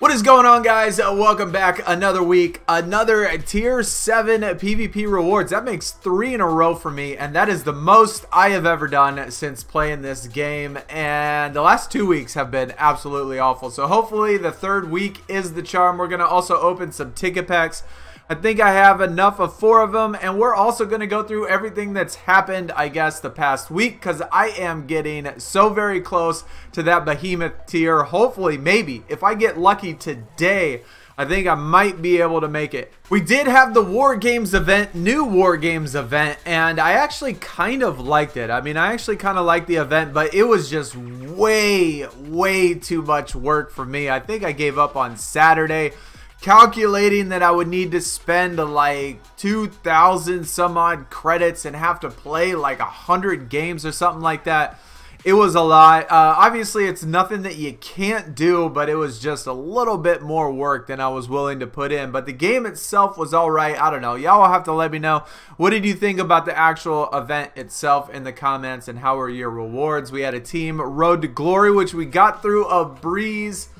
What is going on guys? Uh, welcome back another week, another tier 7 PvP rewards. That makes 3 in a row for me and that is the most I have ever done since playing this game and the last 2 weeks have been absolutely awful. So hopefully the third week is the charm. We're going to also open some ticket packs. I think I have enough of four of them, and we're also going to go through everything that's happened, I guess, the past week, because I am getting so very close to that behemoth tier. Hopefully, maybe, if I get lucky today, I think I might be able to make it. We did have the War Games event, new War Games event, and I actually kind of liked it. I mean, I actually kind of liked the event, but it was just way, way too much work for me. I think I gave up on Saturday calculating that I would need to spend like 2,000 some odd credits and have to play like 100 games or something like that. It was a lot. Uh, obviously, it's nothing that you can't do, but it was just a little bit more work than I was willing to put in. But the game itself was all right. I don't know. Y'all will have to let me know. What did you think about the actual event itself in the comments and how were your rewards? We had a team Road to Glory, which we got through a breeze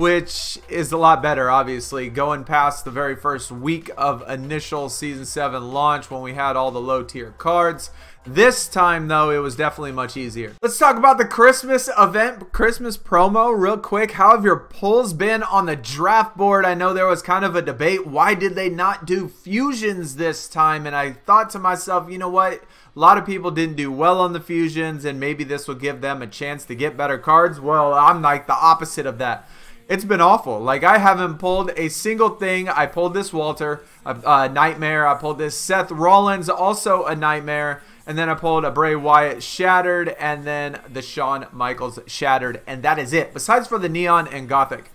which is a lot better, obviously, going past the very first week of initial Season 7 launch when we had all the low tier cards. This time, though, it was definitely much easier. Let's talk about the Christmas event, Christmas promo, real quick. How have your pulls been on the draft board? I know there was kind of a debate. Why did they not do fusions this time? And I thought to myself, you know what? A lot of people didn't do well on the fusions, and maybe this will give them a chance to get better cards. Well, I'm like the opposite of that. It's been awful. Like I haven't pulled a single thing. I pulled this Walter, a, a nightmare. I pulled this Seth Rollins, also a nightmare. And then I pulled a Bray Wyatt Shattered, and then the Shawn Michaels Shattered, and that is it. Besides for the Neon and Gothic.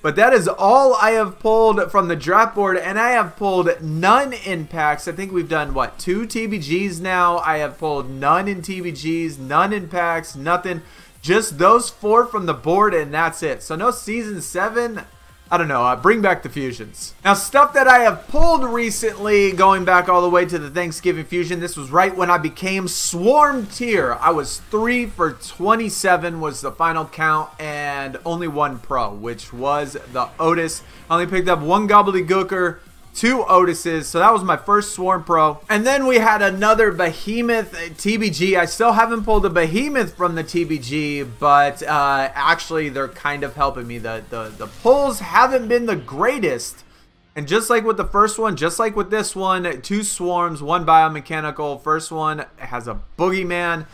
But that is all I have pulled from the draft board, and I have pulled none in packs. I think we've done, what, two TBGs now? I have pulled none in TBGs, none in packs, nothing. Just those four from the board, and that's it. So no Season 7. I don't know, uh, bring back the fusions. Now, stuff that I have pulled recently, going back all the way to the Thanksgiving fusion, this was right when I became Swarm tier. I was 3 for 27 was the final count, and only one pro, which was the Otis. I only picked up one Gobbledygooker, two Otises. So that was my first Swarm Pro. And then we had another Behemoth TBG. I still haven't pulled a Behemoth from the TBG, but uh, actually they're kind of helping me. The, the, the pulls haven't been the greatest. And just like with the first one, just like with this one, two swarms, one biomechanical. First one has a boogeyman.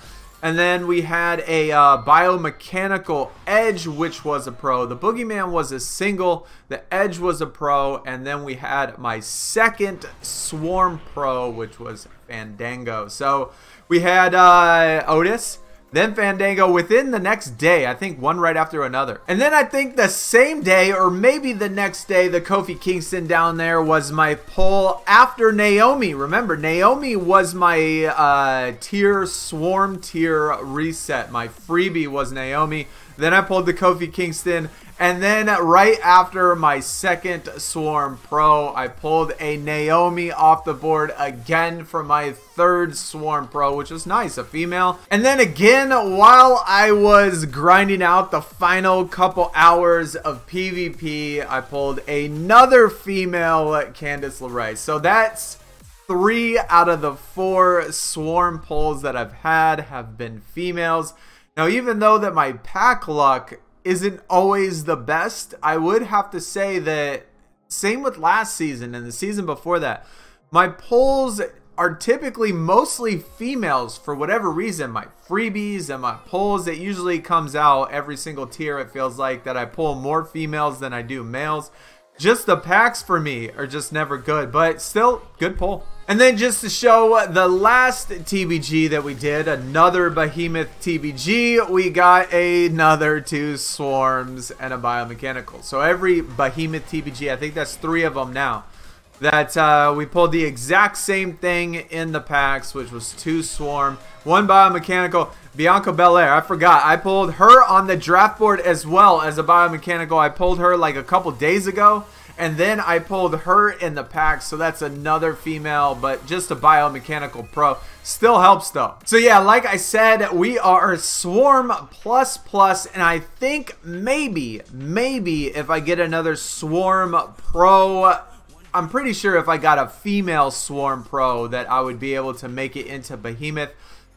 And then we had a uh, biomechanical edge, which was a pro. The boogeyman was a single. The edge was a pro. And then we had my second swarm pro, which was Fandango. So we had uh, Otis. Then Fandango within the next day, I think one right after another. And then I think the same day, or maybe the next day, the Kofi Kingston down there was my pull after Naomi. Remember, Naomi was my uh, tier, swarm tier reset. My freebie was Naomi. Then I pulled the Kofi Kingston. And then right after my second Swarm Pro, I pulled a Naomi off the board again for my third Swarm Pro, which was nice, a female. And then again, while I was grinding out the final couple hours of PvP, I pulled another female Candice LeRae. So that's three out of the four Swarm pulls that I've had have been females. Now, even though that my pack luck isn't always the best, I would have to say that same with last season and the season before that. My polls are typically mostly females for whatever reason. My freebies and my polls, it usually comes out every single tier. It feels like that I pull more females than I do males. Just the packs for me are just never good, but still good pull. And then just to show the last TBG that we did, another Behemoth TBG, we got another two Swarms and a Biomechanical. So every Behemoth TBG, I think that's three of them now, that uh, we pulled the exact same thing in the packs, which was two Swarm, one Biomechanical, Bianca Belair. I forgot. I pulled her on the draft board as well as a Biomechanical. I pulled her like a couple days ago And then I pulled her in the pack, so that's another female, but just a biomechanical pro. Still helps though. So yeah, like I said, we are Swarm Plus Plus, and I think maybe, maybe if I get another Swarm Pro I'm pretty sure if I got a female Swarm Pro that I would be able to make it into Behemoth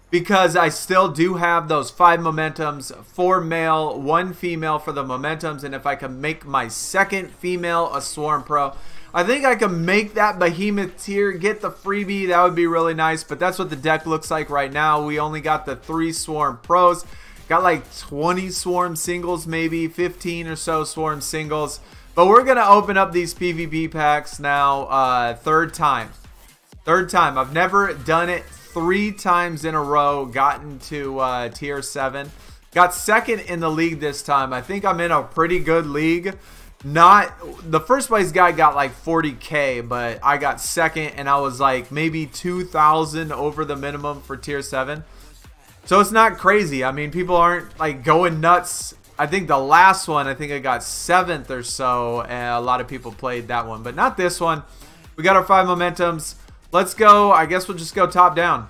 because I still do have those five momentums, four male, one female for the momentums, and if I can make my second female a Swarm Pro, I think I can make that Behemoth tier, get the freebie, that would be really nice, but that's what the deck looks like right now. We only got the three Swarm Pros, got like 20 Swarm singles maybe, 15 or so Swarm singles, but we're going to open up these PvP packs now, uh, third time. Third time. I've never done it three times in a row gotten to uh, tier 7. Got second in the league this time. I think I'm in a pretty good league. Not the first place guy got like 40k, but I got second and I was like maybe 2,000 over the minimum for tier 7. So it's not crazy. I mean, people aren't like going nuts. I think the last one, I think I got seventh or so, and a lot of people played that one, but not this one. We got our five momentums. Let's go. I guess we'll just go top down.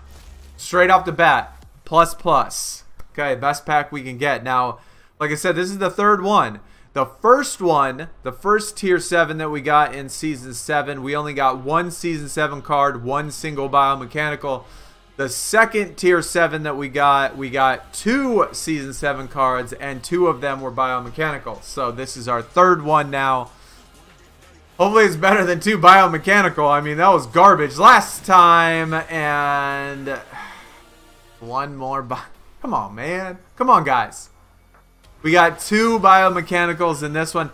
Straight off the bat. Plus plus. Okay, best pack we can get. Now, like I said, this is the third one. The first one, the first tier 7 that we got in season 7, we only got one season 7 card, one single biomechanical. The second tier 7 that we got, we got two season 7 cards, and two of them were biomechanical. So this is our third one now. Hopefully it's better than two biomechanical. I mean, that was garbage last time. And one more. Bi Come on, man. Come on, guys. We got two biomechanicals in this one.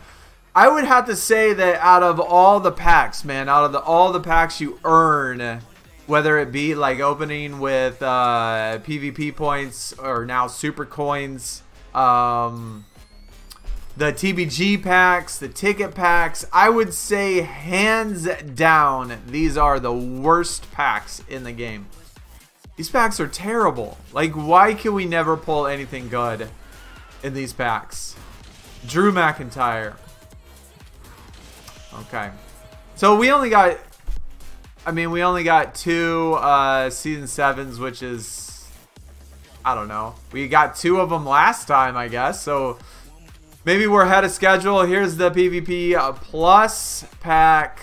I would have to say that out of all the packs, man, out of the, all the packs you earn, whether it be like opening with uh, PvP points or now super coins, um, the TBG packs, the ticket packs, I would say hands down, these are the worst packs in the game. These packs are terrible. Like, why can we never pull anything good in these packs? Drew McIntyre. Okay. So we only got, I mean, we only got two uh, Season 7s, which is, I don't know. We got two of them last time, I guess. So Maybe we're ahead of schedule. Here's the PvP Plus pack.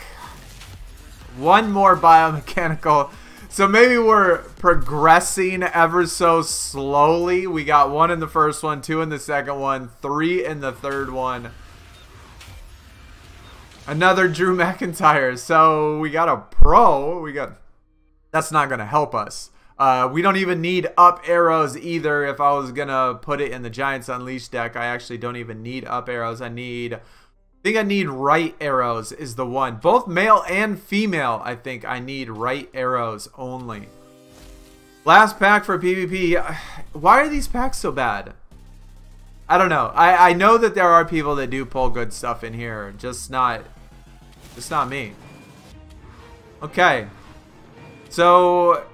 One more biomechanical. So maybe we're progressing ever so slowly. We got one in the first one, two in the second one, three in the third one. Another Drew McIntyre. So we got a pro. We got. That's not going to help us. Uh, we don't even need up arrows either. If I was gonna put it in the Giants Unleashed deck, I actually don't even need up arrows. I need, I think I need right arrows is the one. Both male and female, I think I need right arrows only. Last pack for PvP. Why are these packs so bad? I don't know. I, I know that there are people that do pull good stuff in here. Just not, just not me. Okay. So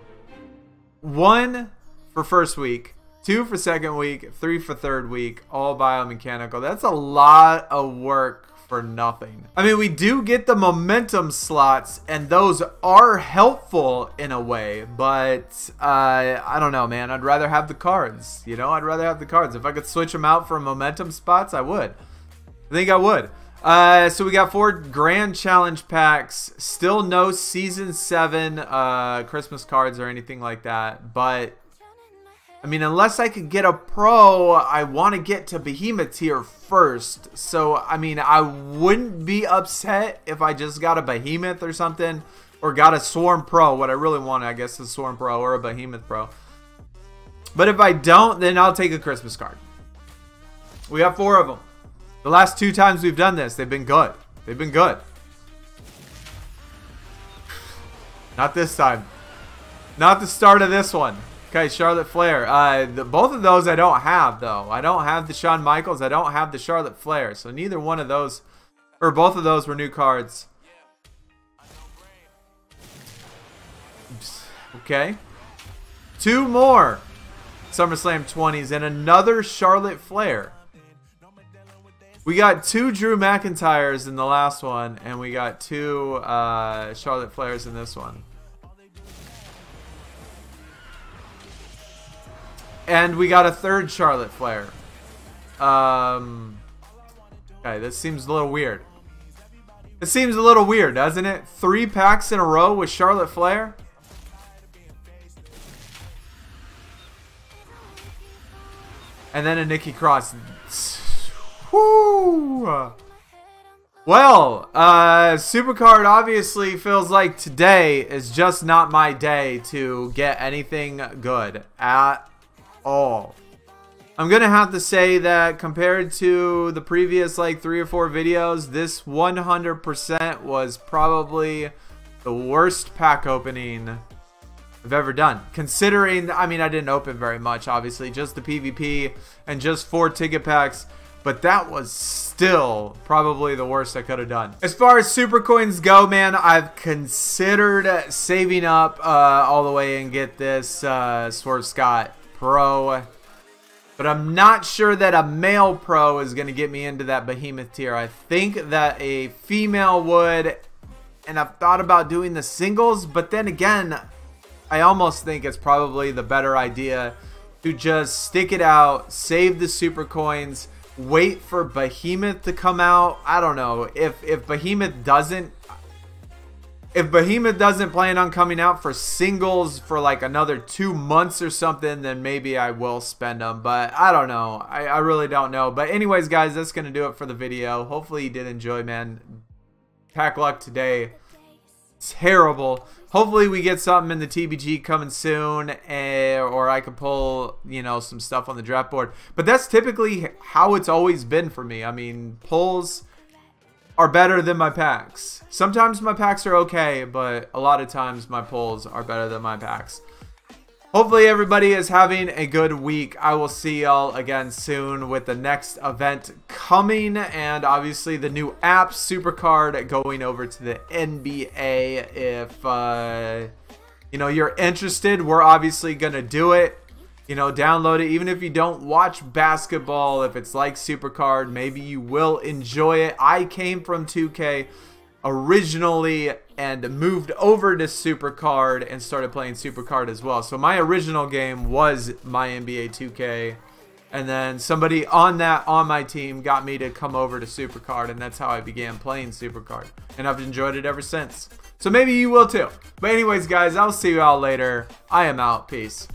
one for first week, two for second week, three for third week, all biomechanical. That's a lot of work for nothing. I mean, we do get the momentum slots, and those are helpful in a way, but uh, I don't know, man. I'd rather have the cards. You know, I'd rather have the cards. If I could switch them out for momentum spots, I would. I think I would. Uh, so we got four grand challenge packs. Still no season seven uh, Christmas cards or anything like that. But I mean, unless I could get a pro, I want to get to Behemoth tier first. So I mean, I wouldn't be upset if I just got a Behemoth or something, or got a Swarm Pro. What I really want, I guess, is Swarm Pro or a Behemoth Pro. But if I don't, then I'll take a Christmas card. We got four of them. The last two times we've done this, they've been good. They've been good. Not this time. Not the start of this one. Okay, Charlotte Flair. Uh, the, both of those I don't have, though. I don't have the Shawn Michaels. I don't have the Charlotte Flair. So neither one of those, or both of those were new cards. Okay. Two more SummerSlam 20s and another Charlotte Flair. We got two Drew McIntyres in the last one, and we got two uh, Charlotte Flairs in this one. And we got a third Charlotte Flair. Um, okay, this seems a little weird. It seems a little weird, doesn't it? Three packs in a row with Charlotte Flair? And then a Nikki Cross. Woo! Well, uh, Supercard obviously feels like today is just not my day to get anything good at all. I'm going to have to say that compared to the previous like three or four videos, this 100% was probably the worst pack opening I've ever done. Considering, I mean, I didn't open very much, obviously, just the PvP and just four ticket packs but that was still probably the worst I could have done. As far as super coins go, man, I've considered saving up uh, all the way and get this uh, Scott Pro. But I'm not sure that a male pro is going to get me into that behemoth tier. I think that a female would, and I've thought about doing the singles, but then again, I almost think it's probably the better idea to just stick it out, save the super coins, wait for Behemoth to come out. I don't know if if Behemoth doesn't if Behemoth doesn't plan on coming out for singles for like another two months or something, then maybe I will spend them. But I don't know. I, I really don't know. But anyways, guys, that's going to do it for the video. Hopefully you did enjoy, man. Pack luck today. Terrible. Hopefully we get something in the TBG coming soon, eh, or I can pull, you know, some stuff on the draft board. But that's typically how it's always been for me. I mean, pulls are better than my packs. Sometimes my packs are okay, but a lot of times my pulls are better than my packs. Hopefully everybody is having a good week. I will see y'all again soon with the next event coming and obviously the new app Supercard going over to the NBA if uh, you know you're interested. We're obviously going to do it. You know, download it even if you don't watch basketball, if it's like Supercard, maybe you will enjoy it. I came from 2K originally and moved over to Supercard and started playing Supercard as well. So my original game was my NBA 2K. And then somebody on that on my team got me to come over to Supercard, and that's how I began playing Supercard. And I've enjoyed it ever since. So maybe you will too. But anyways, guys, I'll see you all later. I am out. Peace.